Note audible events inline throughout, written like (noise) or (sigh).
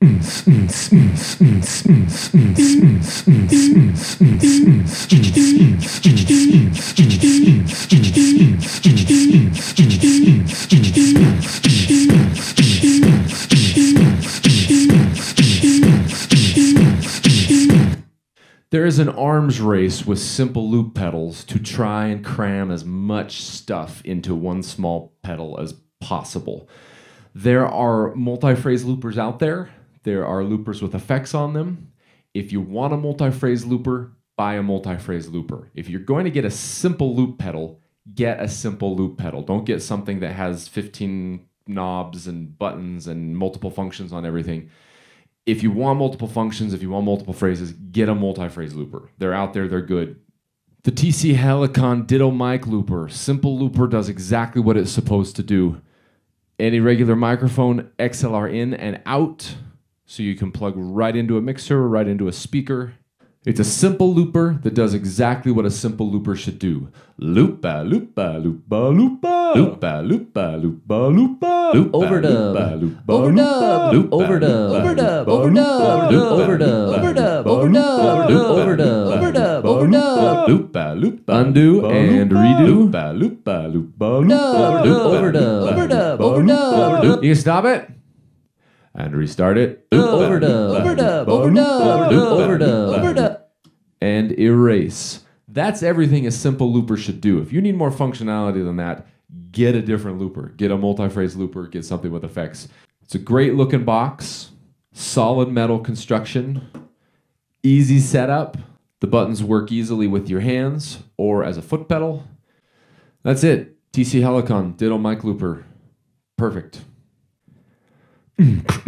There is an arms race with simple loop pedals to try and cram as much stuff into one small pedal as possible. There are multi phrase loopers out there, there are loopers with effects on them. If you want a multi phrase looper, buy a multi phrase looper. If you're going to get a simple loop pedal, get a simple loop pedal. Don't get something that has 15 knobs and buttons and multiple functions on everything if you want multiple functions, if you want multiple phrases, get a multi-phrase looper. They're out there, they're good. The TC Helicon Ditto mic looper, simple looper does exactly what it's supposed to do. Any regular microphone, XLR in and out, so you can plug right into a mixer, right into a speaker. It's a simple looper that does exactly what a simple looper should do. Loopa, loopa, loopa, loopa. Loopa, loopa, loopa, loopa. Loop overdub. Overdub. Loop overdub. Overdub. Overdub. Loop overdub. Overdub. Overdub. Loop overdub. Overdub. Overdub. Loopa, loopa. Undo and redo. Loopa, loopa, loopa, loopa. Loop overdub. Overdub. Overdub. You stop it and restart it. overdub. Overdub. Overdub. Loop overdub. Overdub. and erase. That's everything a simple looper should do. If you need more functionality than that, get a different looper. Get a multi-phrase looper, get something with effects. It's a great looking box, solid metal construction, easy setup. The buttons work easily with your hands or as a foot pedal. That's it. TC Helicon Ditto mic looper. Perfect. (clears throat)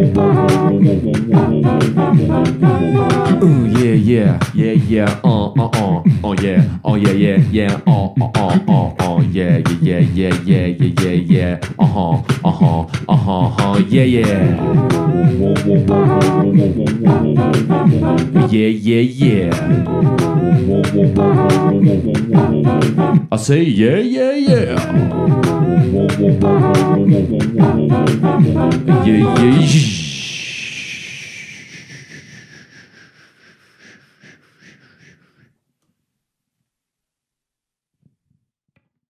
Ooh, yeah, yeah, yeah, yeah, uh, uh, uh, oh yeah, oh yeah, yeah, yeah, uh, uh, uh, uh, uh, yeah, yeah, yeah, yeah, yeah, yeah, yeah, uh huh, uh huh, uh huh, uh, yeah, yeah, yeah, yeah, yeah. I say yeah, yeah, yeah yeah yeah